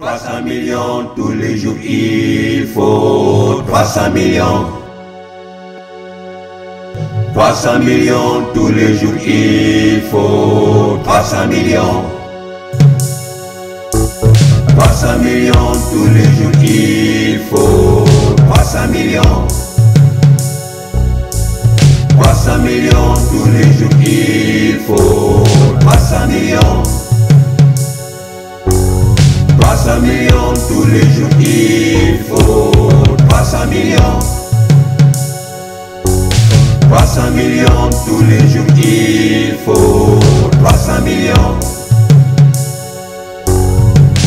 300 millions tous les jours, il faut 300 millions. 300 millions tous les jours, il faut 300 millions. 300 millions tous les jours, il faut 300 millions. 300 millions tous les jours, il faut 300 millions. 300 millions tous les jours, il faut 300 millions. 300 millions tous les jours, il faut 300 millions.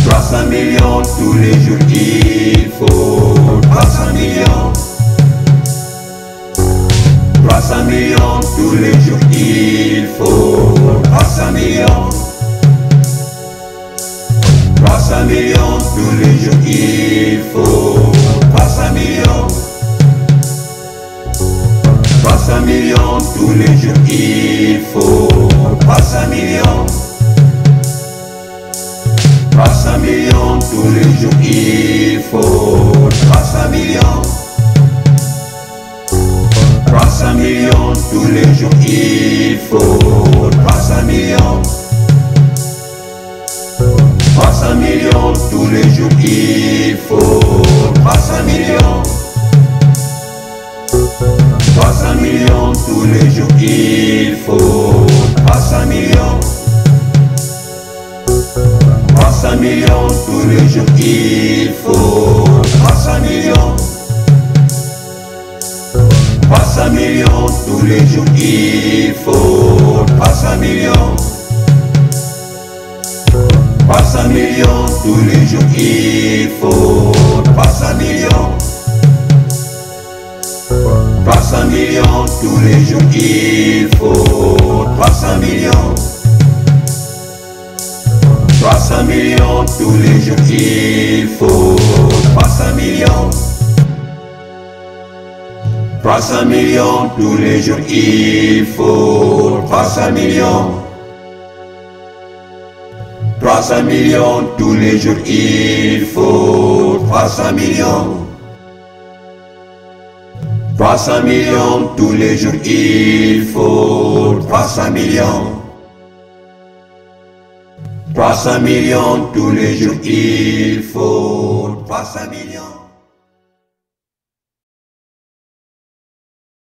300 millions tous les jours, il faut 300 millions. 300 millions tous les jours, il faut 300 millions. 300 millions tous les jours, il faut 300 millions. 300 millions tous les jours, il faut 300 millions. 300 millions tous les jours, il faut 300 millions. 300 millions tous les jours, il faut 300 tous les jours, il faut 300 millions. 300 millions tous les jours, il faut 300 millions. 300 millions tous les jours, il faut 300 millions. 300 millions tous les jours, il faut 300 millions. 300 millions tous les jours, il faut 300 millions. 300 millions tous les jours, il faut 300 millions. 300 millions tous les jours, il faut 300 millions. 300 millions tous les jours, il faut 300 millions. 300 millions tous les jours, il faut 300 millions. 300 millions tous les jours, il faut 300 millions. 300 millions tous les jours, il faut 300 millions.